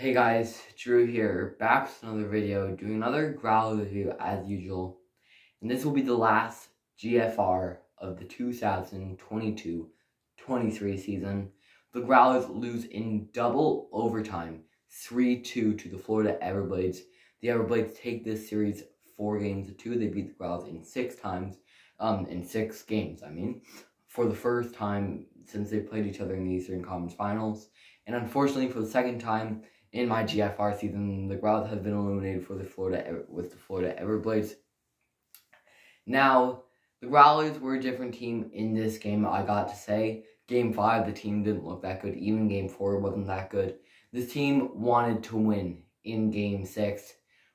Hey guys, Drew here, back with another video, doing another Growl review as usual. And this will be the last GFR of the 2022-23 season. The Growlers lose in double overtime, 3-2 to the Florida Everblades. The Everblades take this series four games to two. They beat the Growlers in six times, um, in six games, I mean, for the first time since they played each other in the Eastern Conference Finals. And unfortunately, for the second time, in my GFR season, the Growlers have been eliminated for the Florida with the Florida Everblades. Now, the Growlers were a different team in this game, I got to say. Game 5, the team didn't look that good. Even Game 4 wasn't that good. This team wanted to win in Game 6.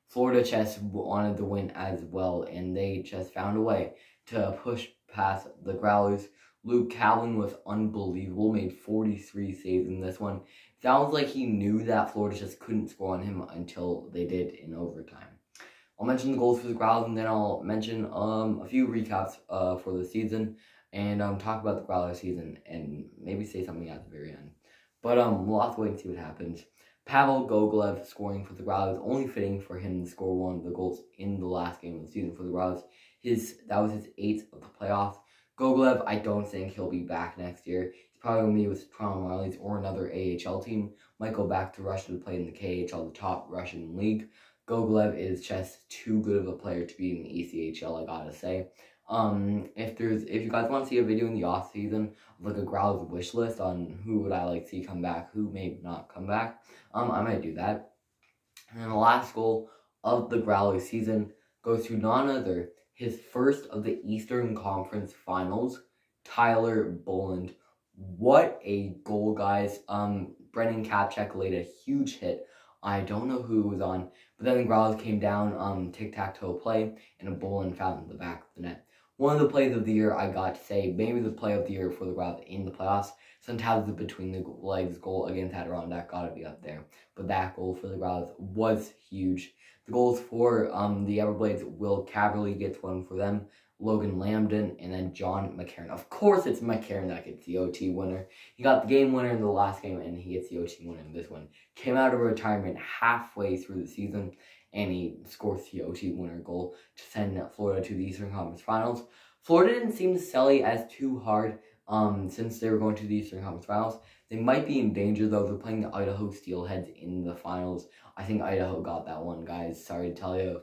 Florida just wanted to win as well, and they just found a way to push past the Growlers. Luke Cavallin was unbelievable, made 43 saves in this one. Sounds like he knew that Florida just couldn't score on him until they did in overtime. I'll mention the goals for the Growlers, and then I'll mention um, a few recaps uh, for the season, and um, talk about the Growler season, and maybe say something at the very end. But um, we'll have to wait and see what happens. Pavel Gogolev scoring for the Growlers, only fitting for him to score one of the goals in the last game of the season for the Growlers. His that was his eighth of the playoffs. Gogolev, I don't think he'll be back next year. Probably with Toronto Marlies or another AHL team. Might go back to Russia to play in the KHL, the top Russian league. Gogolev is just too good of a player to be in the ECHL, I gotta say. Um, if there's, if you guys want to see a video in the off season of like a Growlers wish list on who would I like to see come back, who may not come back, um, I might do that. And then the last goal of the Growlers season goes to none other his first of the Eastern Conference Finals, Tyler Boland. What a goal, guys. Um, Brennan Kapcheck laid a huge hit. I don't know who was on, but then the Growlers came down, um, tic-tac-toe play, and a Boland found in the back of the net. One of the plays of the year, I got to say, maybe the play of the year for the Growlers in the playoffs. Sometimes the between the legs goal against Adirondack got to be up there. But that goal for the Growlers was huge. The goals for um, the Everblades, Will Calverley gets one for them, Logan Lambdin, and then John McCarron. Of course, it's McCarron that gets the OT winner. He got the game winner in the last game, and he gets the OT winner in this one. Came out of retirement halfway through the season, and he scores the OT winner goal to send Florida to the Eastern Conference Finals. Florida didn't seem to sally as too hard um, since they were going to the Eastern Conference Finals. They might be in danger, though. They're playing the Idaho Steelheads in the finals. I think Idaho got that one, guys. Sorry to tell you,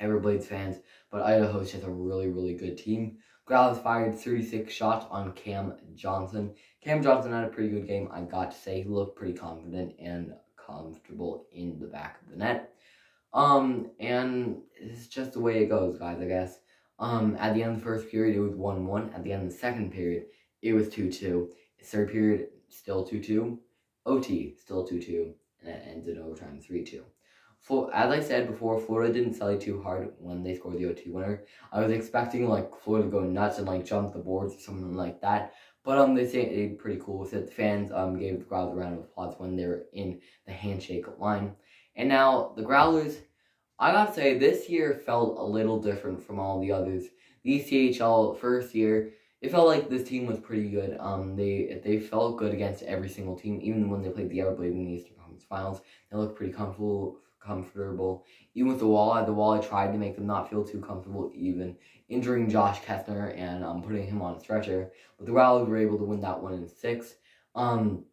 Everblades fans, but Idaho's just a really, really good team. Growlers fired 36 shots on Cam Johnson. Cam Johnson had a pretty good game, I got to say. He looked pretty confident and comfortable in the back of the net. Um, and it's just the way it goes, guys, I guess. Um, at the end of the first period, it was 1-1. At the end of the second period, it was 2-2. Third period, still 2-2. OT, still 2-2. And it ends in overtime 3-2. As I said before, Florida didn't sell it too hard when they scored the OT winner. I was expecting like Florida to go nuts and like jump the boards or something like that. But um, they they pretty cool it. The fans um gave the Growlers a round of applause when they were in the handshake line. And now the Growlers I gotta say, this year felt a little different from all the others. The ECHL first year, it felt like this team was pretty good. Um, they they felt good against every single team, even when they played the Everblades in the Eastern Conference Finals. They looked pretty comfortable. Comfortable. Even with the Walleye, the Walleye tried to make them not feel too comfortable, even injuring Josh Kestner and um, putting him on a stretcher. But the Growlers were able to win that one in six. Um,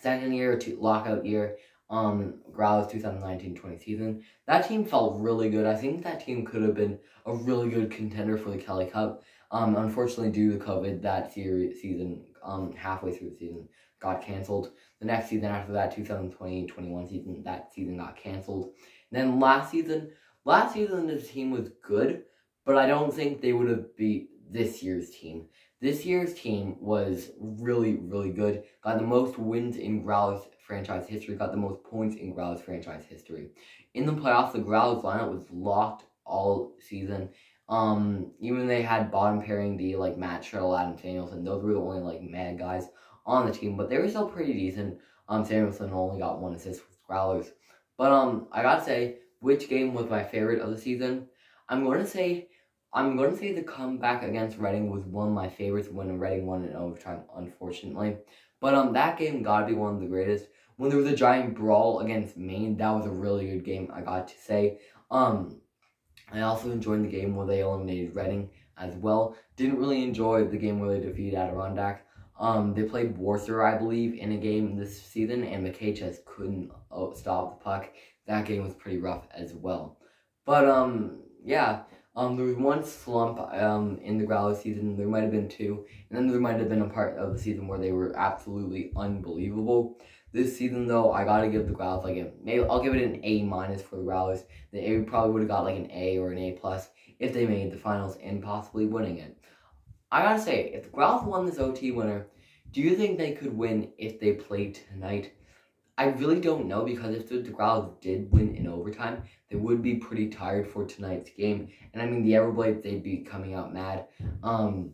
second year, lockout year, um Growlers 2019-20 season. That team felt really good. I think that team could have been a really good contender for the Kelly Cup. Um, unfortunately, due to COVID, that series, season, um, halfway through the season, got canceled. The next season after that, 2020-21 season, that season got canceled. And then last season, last season the team was good, but I don't think they would have beat this year's team. This year's team was really, really good. Got the most wins in Growlers franchise history, got the most points in Growlers franchise history. In the playoffs, the Growlers lineup was locked all season. Um, even they had bottom pairing D like Matt Shuttle, Adam Samuelsson. Those were the only like mad guys on the team, but they were still pretty decent. Um, Samuelsson only got one assist with Growlers. But um, I gotta say, which game was my favorite of the season? I'm going to say I'm going to say the comeback against Reading was one of my favorites when Reading won in overtime, unfortunately. But um, that game got to be one of the greatest. When there was a giant brawl against Maine, that was a really good game, I got to say. Um, I also enjoyed the game where they eliminated Reading as well. Didn't really enjoy the game where they defeated Adirondack. Um, they played Worcester, I believe, in a game this season, and McKay couldn't oh, stop the puck. That game was pretty rough as well. But, um, yeah, um, there was one slump um, in the Growler season. There might have been two. And then there might have been a part of the season where they were absolutely unbelievable. This season, though, I gotta give the Growlers like a maybe I'll give it an A minus for the Growlers. They probably would have got like an A or an A plus if they made the finals and possibly winning it. I gotta say, if the Growlers won this OT winner, do you think they could win if they played tonight? I really don't know because if the Growlers did win in overtime, they would be pretty tired for tonight's game. And I mean, the Everblades, they'd be coming out mad. Um,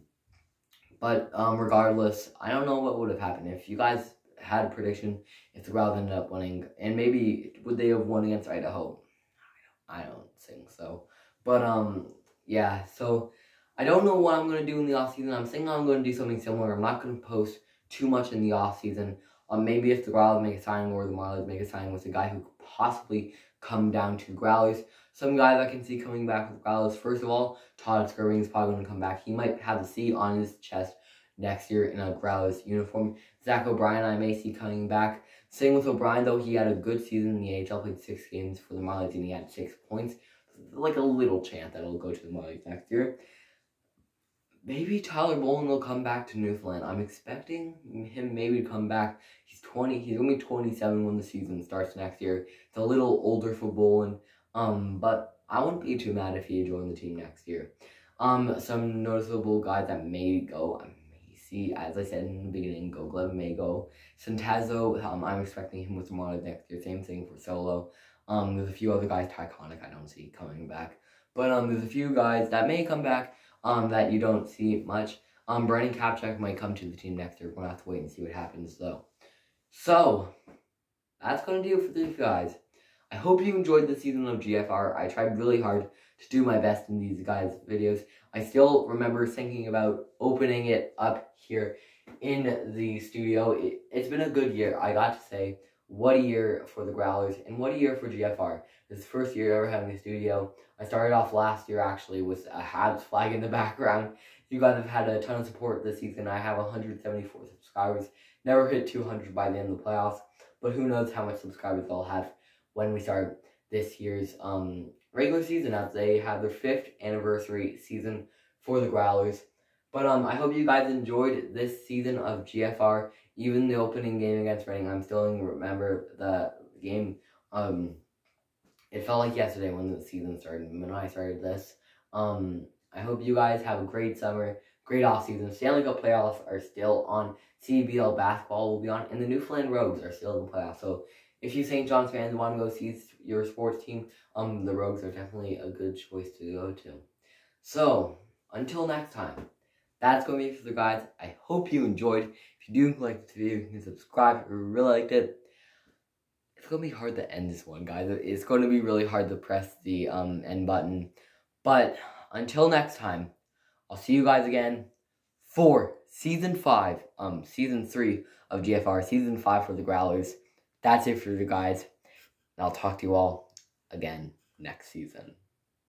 but um, regardless, I don't know what would have happened. If you guys had a prediction, if the Growlers ended up winning, and maybe would they have won against Idaho? I don't think so. But um, yeah, so I don't know what I'm going to do in the off season. I'm thinking I'm going to do something similar. I'm not going to post too much in the off season. Um, maybe if the Growlers make a signing or the Marlies make a signing with a guy who could possibly come down to Growlers. Some guys I can see coming back with Growlers. First of all, Todd Skirving is probably going to come back. He might have the C on his chest next year in a Growlers uniform. Zach O'Brien I may see coming back. Same with O'Brien though, he had a good season in the AHL, played six games for the Marlies and he had six points. Like a little chance that it'll go to the Marlies next year maybe Tyler Boland will come back to Newfoundland. I'm expecting him maybe to come back. He's 20. He's be 27 when the season starts next year. It's a little older for Boland, um, but I wouldn't be too mad if he joined the team next year. Um, some noticeable guys that may go. I may see, as I said in the beginning, Gogolev may go. Centazzo, um, I'm expecting him with the Marlies next year. Same thing for Solow. Um, there's a few other guys, Tyconic, I don't see coming back. But um, there's a few guys that may come back um, that you don't see much. Um, Brennan Kapcheck might come to the team next year. We're going to have to wait and see what happens, though. So, that's going to do it for these guys. I hope you enjoyed the season of GFR. I tried really hard to do my best in these guys' videos. I still remember thinking about opening it up here in the studio. It, has been a good year, I got to say. What a year for the Growlers, and what a year for GFR. This is the first year ever having a studio. I started off last year actually with a Habs flag in the background. You guys have had a ton of support this season. I have 174 subscribers. Never hit 200 by the end of the playoffs, but who knows how much subscribers I'll have when we start this year's um, regular season as they have their fifth anniversary season for the Growlers. But um, I hope you guys enjoyed this season of GFR. Even the opening game against Reading, I'm still remember the game. Um, it felt like yesterday when the season started, when I started this. Um, I hope you guys have a great summer, great off season. Stanley Cup playoffs are still on. CBL basketball will be on, and the Newfoundland Rogues are still in the playoffs. So if you St. John's fans want to go see your sports team, um, the Rogues are definitely a good choice to go to. So until next time, that's going to be it for the guys. I hope you enjoyed. If you do like this video, you can subscribe if you really liked it it's gonna be hard to end this one, guys. It's going to be really hard to press the um, end button. But until next time, I'll see you guys again for season five, um, season three of GFR, season five for the Growlers. That's it for you guys. And I'll talk to you all again next season.